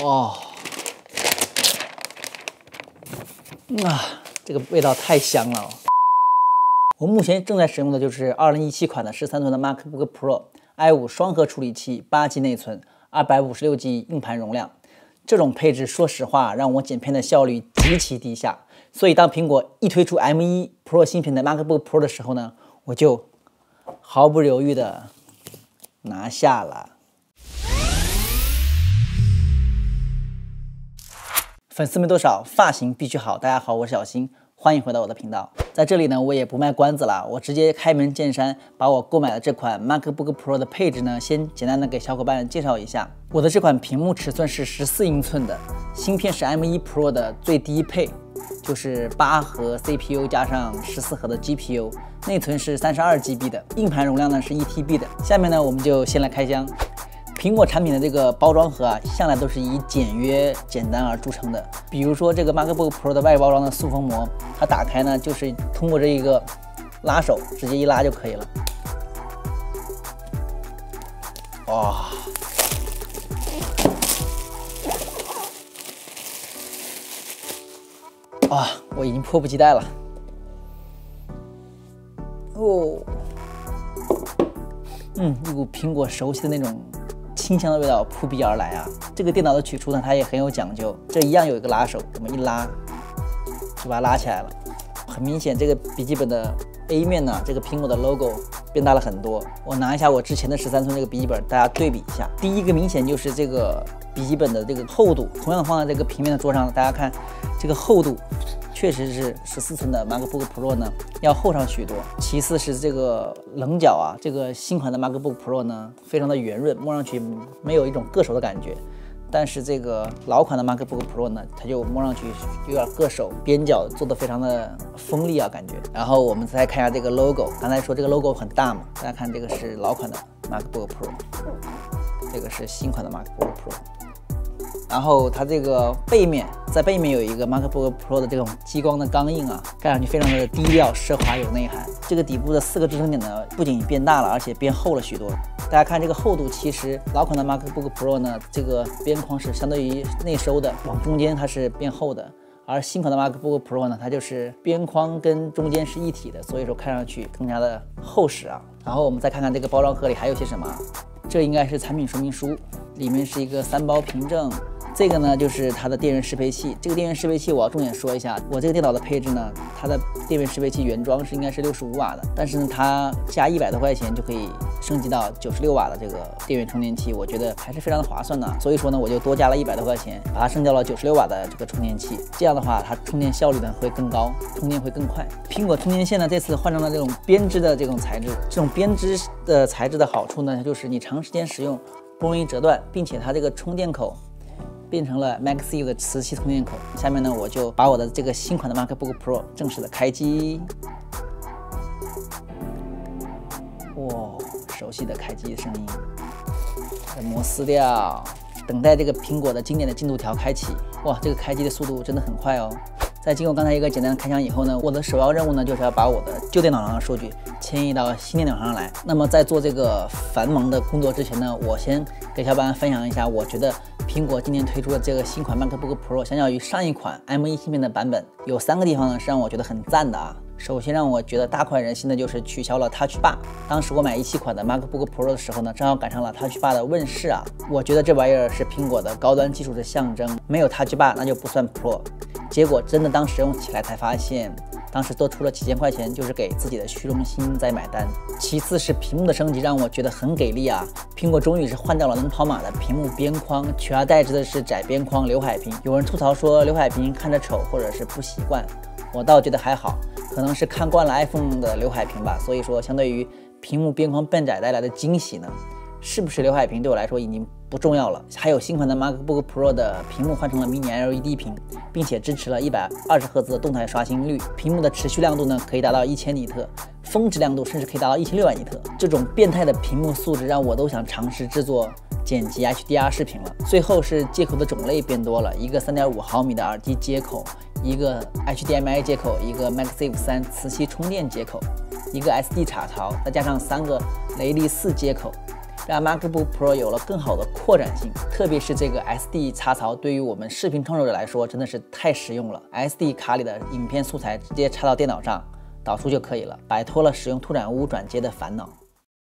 哦，啊，这个味道太香了。我目前正在使用的就是2017款的13寸的 MacBook Pro i5 双核处理器，8G 内存，256G 硬盘容量。这种配置，说实话，让我剪片的效率极其低下。所以，当苹果一推出 M1 Pro 新品的 MacBook Pro 的时候呢，我就毫不犹豫的拿下了。粉丝没多少，发型必须好。大家好，我是小新，欢迎回到我的频道。在这里呢，我也不卖关子了，我直接开门见山，把我购买的这款 MacBook Pro 的配置呢，先简单的给小伙伴介绍一下。我的这款屏幕尺寸是十四英寸的，芯片是 M1 Pro 的最低配，就是八核 CPU 加上十四核的 GPU，内存是三十二 GB 的，硬盘容量呢是一 TB 的。下面呢，我们就先来开箱。苹果产品的这个包装盒啊，向来都是以简约简单而著称的。比如说这个 MacBook Pro 的外包装的塑封膜，它打开呢就是通过这一个拉手，直接一拉就可以了。哇！哇！我已经迫不及待了。哦，嗯，一股苹果熟悉的那种。清香的味道扑鼻而来啊！这个电脑的取出呢，它也很有讲究，这一样有一个拉手，我们一拉就把它拉起来了。很明显，这个笔记本的 A 面呢，这个苹果的 logo 变大了很多。我拿一下我之前的十三寸这个笔记本，大家对比一下。第一个明显就是这个笔记本的这个厚度，同样放在这个平面的桌上，大家看这个厚度。确实是十四寸的 MacBook Pro 呢，要厚上许多。其次是这个棱角啊，这个新款的 MacBook Pro 呢，非常的圆润，摸上去没有一种硌手的感觉。但是这个老款的 MacBook Pro 呢，它就摸上去有点硌手，边角做的非常的锋利啊，感觉。然后我们再看一下这个 logo，刚才说这个 logo 很大嘛，大家看这个是老款的 MacBook Pro，这个是新款的 MacBook Pro。然后它这个背面，在背面有一个 MacBook Pro 的这种激光的钢印啊，看上去非常的低调奢华有内涵。这个底部的四个支撑点呢，不仅变大了，而且变厚了许多。大家看这个厚度，其实老款的 MacBook Pro 呢，这个边框是相对于内收的，往中间它是变厚的。而新款的 MacBook Pro 呢，它就是边框跟中间是一体的，所以说看上去更加的厚实啊。然后我们再看看这个包装盒里还有些什么，这应该是产品说明书，里面是一个三包凭证。这个呢，就是它的电源适配器。这个电源适配器我要重点说一下，我这个电脑的配置呢，它的电源适配器原装是应该是六十五瓦的，但是呢，它加一百多块钱就可以升级到九十六瓦的这个电源充电器，我觉得还是非常的划算的。所以说呢，我就多加了一百多块钱，把它升级到了九十六瓦的这个充电器。这样的话，它充电效率呢会更高，充电会更快。苹果充电线呢，这次换成了这种编织的这种材质。这种编织的材质的好处呢，就是你长时间使用不容易折断，并且它这个充电口。变成了 MagSafe 的磁吸充电口。下面呢，我就把我的这个新款的 MacBook Pro 正式的开机。哇，熟悉的开机声音，把膜撕掉，等待这个苹果的经典的进度条开启。哇，这个开机的速度真的很快哦。在经过刚才一个简单的开箱以后呢，我的首要任务呢，就是要把我的旧电脑上的数据迁移到新电脑上来。那么在做这个繁忙的工作之前呢，我先给小伙伴分享一下，我觉得苹果今年推出的这个新款 MacBook Pro，相较于上一款 M1 芯片的版本，有三个地方呢是让我觉得很赞的啊。首先让我觉得大快人心的就是取消了 Touch Bar。当时我买一七款的 MacBook Pro 的时候呢，正好赶上了 Touch Bar 的问世啊。我觉得这玩意儿是苹果的高端技术的象征，没有 Touch Bar 那就不算 Pro。结果真的当使用起来才发现，当时多出了几千块钱，就是给自己的虚荣心在买单。其次是屏幕的升级让我觉得很给力啊，苹果终于是换掉了能跑马的屏幕边框，取而代之的是窄边框刘海屏。有人吐槽说刘海屏看着丑，或者是不习惯，我倒觉得还好。可能是看惯了 iPhone 的刘海屏吧，所以说相对于屏幕边框变窄带来的惊喜呢，是不是刘海屏对我来说已经不重要了。还有新款的 MacBook Pro 的屏幕换成了 Mini LED 屏，并且支持了一百二十赫兹的动态刷新率，屏幕的持续亮度呢可以达到一千尼特，峰值亮度甚至可以达到一千六百尼特。这种变态的屏幕素质让我都想尝试制作剪辑 HDR 视频了。最后是接口的种类变多了，一个三点五毫米的耳机接口。一个 HDMI 接口，一个 MagSafe 三磁吸充电接口，一个 SD 插槽，再加上三个雷利四接口，让 MacBook Pro 有了更好的扩展性。特别是这个 SD 插槽，对于我们视频创作者来说，真的是太实用了。SD 卡里的影片素材直接插到电脑上导出就可以了，摆脱了使用拓展坞转接的烦恼。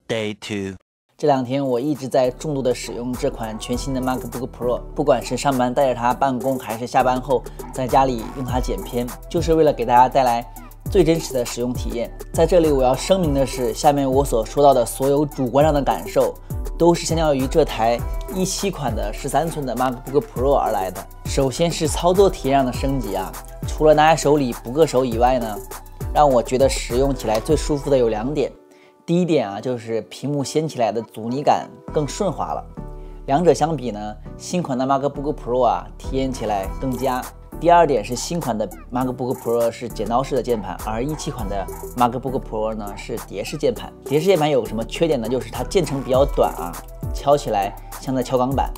Day two，这两天我一直在重度的使用这款全新的 MacBook Pro，不管是上班带着它办公，还是下班后在家里用它剪片，就是为了给大家带来。最真实的使用体验，在这里我要声明的是，下面我所说到的所有主观上的感受，都是相较于这台一七款的十三寸的 MacBook Pro 而来的。首先是操作体验上的升级啊，除了拿在手里不硌手以外呢，让我觉得使用起来最舒服的有两点。第一点啊，就是屏幕掀起来的阻尼感更顺滑了。两者相比呢，新款的 MacBook Pro 啊，体验起来更佳。第二点是新款的 MacBook Pro 是剪刀式的键盘，而一七款的 MacBook Pro 呢是蝶式键盘。蝶式键盘有什么缺点呢？就是它键程比较短啊，敲起来像在敲钢板，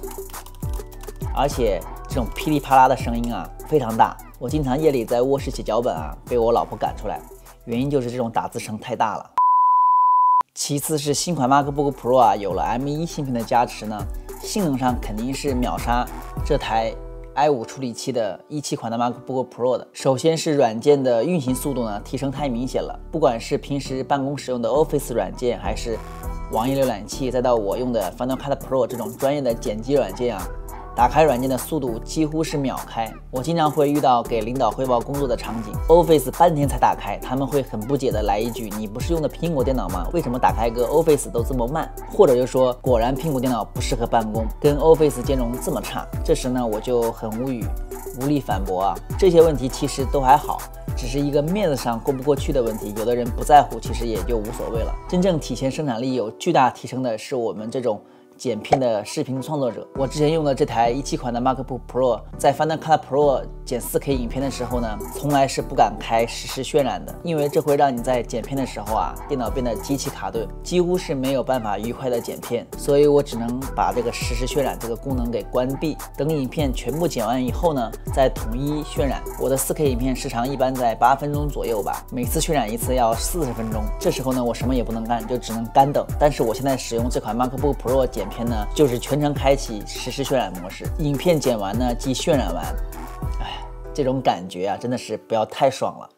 而且这种噼里啪啦的声音啊非常大。我经常夜里在卧室写脚本啊，被我老婆赶出来，原因就是这种打字声太大了。其次是新款 MacBook Pro 啊，有了 M1 芯片的加持呢，性能上肯定是秒杀这台。i5 处理器的一七款的 MacBook Pro 的，首先是软件的运行速度呢，提升太明显了。不管是平时办公使用的 Office 软件，还是网页浏览器，再到我用的 Final Cut Pro 这种专业的剪辑软件啊。打开软件的速度几乎是秒开，我经常会遇到给领导汇报工作的场景，Office 半天才打开，他们会很不解的来一句：“你不是用的苹果电脑吗？为什么打开个 Office 都这么慢？”或者就说：“果然苹果电脑不适合办公，跟 Office 兼容这么差。”这时呢，我就很无语，无力反驳啊。这些问题其实都还好，只是一个面子上过不过去的问题。有的人不在乎，其实也就无所谓了。真正体现生产力有巨大提升的是我们这种。剪片的视频创作者，我之前用的这台一七款的 MacBook Pro，在 Final Cut Pro 剪 4K 影片的时候呢，从来是不敢开实时渲染的，因为这会让你在剪片的时候啊，电脑变得极其卡顿，几乎是没有办法愉快的剪片，所以我只能把这个实时渲染这个功能给关闭，等影片全部剪完以后呢，再统一渲染。我的 4K 影片时长一般在八分钟左右吧，每次渲染一次要四十分钟，这时候呢，我什么也不能干，就只能干等。但是我现在使用这款 MacBook Pro 剪。影片呢，就是全程开启实时渲染模式，影片剪完呢即渲染完，哎，这种感觉啊，真的是不要太爽了。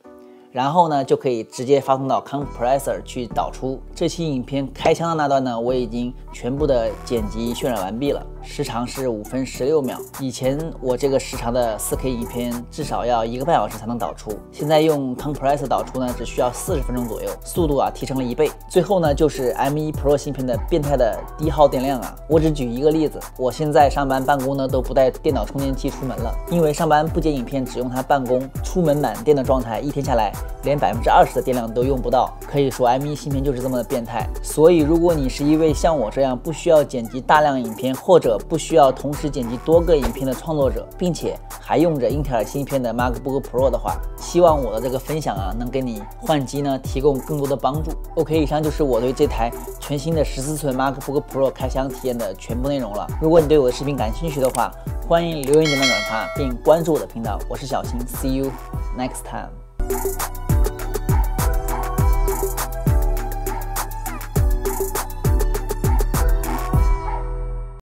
然后呢，就可以直接发送到 Compressor 去导出。这期影片开枪的那段呢，我已经全部的剪辑渲染完毕了，时长是五分十六秒。以前我这个时长的 4K 影片至少要一个半小时才能导出，现在用 Compressor 导出呢，只需要四十分钟左右，速度啊提升了一倍。最后呢，就是 M1 Pro 芯片的变态的低耗电量啊。我只举一个例子，我现在上班办公呢都不带电脑充电器出门了，因为上班不剪影片，只用它办公，出门满电的状态，一天下来。连百分之二十的电量都用不到，可以说 M1 芯片就是这么的变态。所以，如果你是一位像我这样不需要剪辑大量影片，或者不需要同时剪辑多个影片的创作者，并且还用着英特尔芯片的 MacBook Pro 的话，希望我的这个分享啊，能给你换机呢提供更多的帮助。OK，以上就是我对这台全新的十四寸 MacBook Pro 开箱体验的全部内容了。如果你对我的视频感兴趣的话，欢迎留言、点赞、转发，并关注我的频道。我是小新，See you next time。